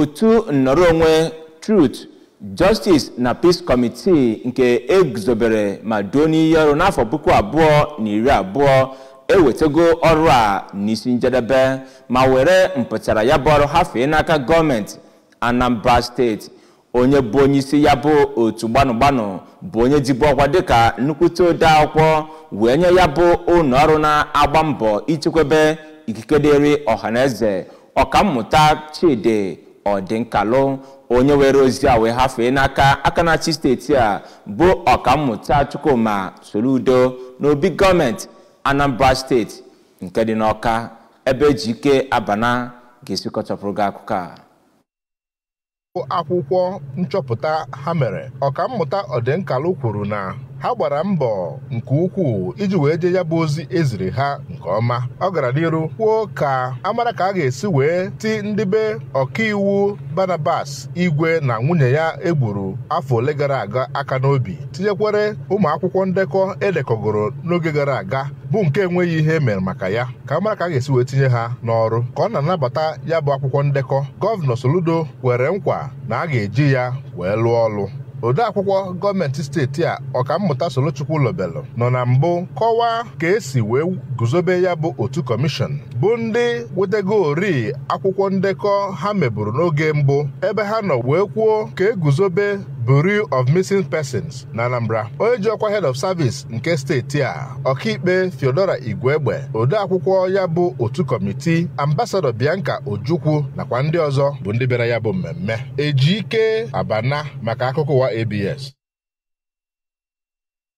otu nnọrọ onwe truth justice na peace committee nke eguzobere ma duo n'iyi ọrụ n'afọ puku abụọ na iri abụọ ewetago ọrụ a n'isi njedebe ma were mpụtara ya bụ ọrụ hafee n'aka gọọmenti anambra steeti onye bụ onye isi ya bụ otu gbanụgbanụ bụ onye jibu ọkwa dịka nnukwute ode akwụkwọ wee nye ya bụ ụlọ ọrụ na-agba mbọ ichekwebe ikike dịrị ọhaneze ọkammụta chidi. Ọdịnkalụ onye were ozi a wee hafee n'aka aka na-achị steeti a bụ ọkammụta chukwuma soludo n'obi gọọmenti anambra steeti nke dị n'ọka ebe eji ike abana ga-esi kọchapụrụ gị akụkọ a. Akwụkwọ nchọpụta ha mere ọkammụta ọdịnkalụ kwuru na ha gbara mbọ nke ukwuu iji wee jee ya bụ ozi eziri ha nke ọma. Ọ gara n'iru kwuo ka amara ka a ga-esi wee ti ndị be ọkaiwu Barnabas Igwe na nwunye ya egburu afọ ole gara aga aka n'obi tinyekwere ụmụ akwụkwọ ndekọ edekọgoro n'oge gara aga bụ nke enweghị ihe mere maka ya. Ka amara ka a ga-esi wee tinye ha n'ọrụ ka ọ na-anabata ya bụ akwụkwọ ndekọ. Gọvanọ Soludo kwere nkwa na a ga-eji ya wee lụọ ọrụ odeakwụkwọ gọọmenti steeti a ọkammụta Solochukwu Lobelo nọ na mbụ kọwaa ka esi wee guzobe ya bụ otu kọmishọn bụ ndị wetagori akwụkwọ ndekọ ha meburu n'oge mbụ ebe ha nọ wee kwuo ka eguzobe Bureau of Missing Persons na Anambra onye ji ọkwa Head of Service nke steeti a ọkaikpe Theodora Igwegbe. Odeakwụkwọ ya bụ otu kọmitii ambasadọ Bianca Ojukwu nakwa ndị ọzọ bụ ndị bịara ya bụ mmemme. Eji ike abana maka akụkọ ụwa ABS